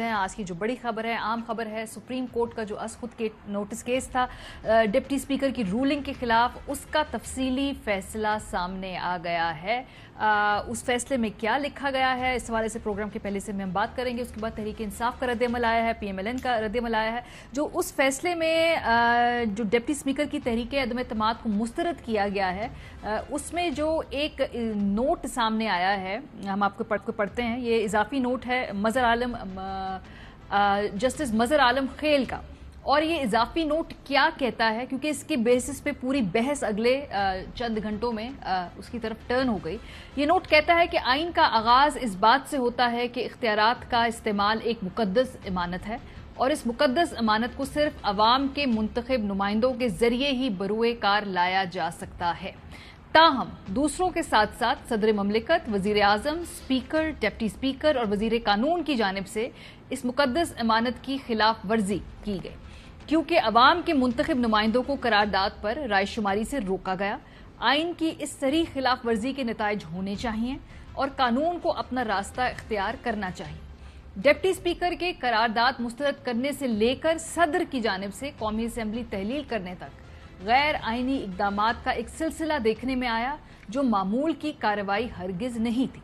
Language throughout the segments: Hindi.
पहुँचते हैं। आज की जो बड़ी खबर है आम खबर है सुप्रीम कोर्ट का जो असखुद के नोटिस केस था डिप्टी स्पीकर की रूलिंग के खिलाफ उसका तफसीली फैसला सामने आ गया है। आ, उस फैसले में क्या लिखा गया है? इस हवाले से प्रोग्राम के पहले से हम बात करेंगे। उसके बाद तहरीक इंसाफ का रद्दमल आया है पीएमएलएन का रद्दमल आया है जो उस फैसले में आ, जो डिप्टी स्पीकर की तहरीक अदम अतमाद को मुस्तरद किया गया है आ, उसमें जो एक नोट सामने आया है हम आपको पढ़ पढ़ते हैं ये इजाफी नोट है मज़र आलम जस्टिस मज़र आलम खेल का। और ये इजाफी नोट क्या कहता है? क्योंकि इसके बेसिस पे पूरी बहस अगले चंद घंटों में उसकी तरफ़ टर्न हो गई। ये नोट कहता है कि आइन का आगाज़ इस बात से होता है कि इख्तियार का इस्तेमाल एक मुकदस इमानत है और इस मुकदस अमानत को सिर्फ़ अवाम के मुंतखब नुमाइंदों के ज़रिए ही बरुए कार लाया जा सकता है। ताहम, दूसरों के साथ साथ सदर ममलिकत वज़ीर आज़म स्पीकर, डिप्टी स्पीकर और वज़ीर कानून की जानब से इस मुकदस इमानत की खिलाफ वर्जी की गई। क्योंकि अवाम के मुंतब नुमाइंदों को करारदाद पर रायशुमारी से रोका गया, आइन की इस सरी खिलाफ वर्जी के नतज होने चाहिए और कानून को अपना रास्ता इख्तियार करना चाहिए। डिप्टी स्पीकर के करारदाद मुस्तरद करने से लेकर सदर की जानब से कौमी असम्बली तहलील करने तक गैर आइनी इकदाम का एक सिलसिला देखने में आया, जो मामूल की कार्रवाई हरगिज नहीं थी,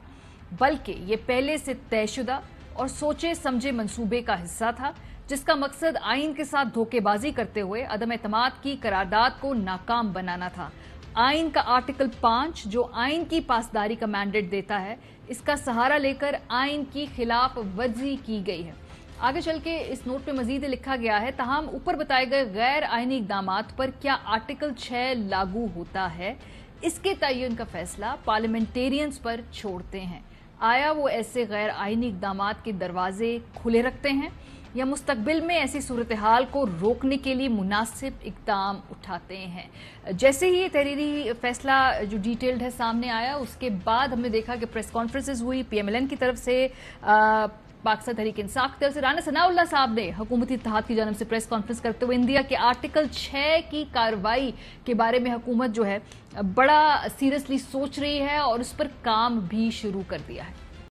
बल्कि ये पहले से तयशुदा और सोचे समझे मंसूबे का हिस्सा था, जिसका मकसद आइन के साथ धोखेबाजी करते हुए अदम एतमाद की करारदाद को नाकाम बनाना था। आइन का आर्टिकल पाँच, जो आइन की पासदारी का मैंडेट देता है, इसका सहारा लेकर आइन की खिलाफ वर्जी की गई है। आगे चल के इस नोट पे मजीद लिखा गया है तहम ऊपर बताए गए गैर आइनी इकदाम पर क्या आर्टिकल छह लागू होता है? इसके तयन का फैसला पार्लियामेंटेरियंस पर छोड़ते हैं। आया वो ऐसे गैर आइनी इकदाम के दरवाजे खुले रखते हैं या मुस्तबिल में ऐसी सूरत हाल को रोकने के लिए मुनासिब इकदाम उठाते हैं? जैसे ही ये तहरीरी फैसला जो डिटेल्ड है सामने आया उसके बाद हमने देखा कि प्रेस कॉन्फ्रेंसेज हुई पीएमएलएन की तरफ़ से आ, पाकिस्तान तहरीक इंसाफ की तरफ़ से। राना सनाउल्ला साहब ने हुकूमती इतिहाद की जानब से प्रेस कॉन्फ्रेंस करते हुए इंडिया के आर्टिकल छः की कार्रवाई के बारे में हुकूमत जो है, बड़ा सीरियसली सोच रही है और उस पर काम भी शुरू कर दिया है।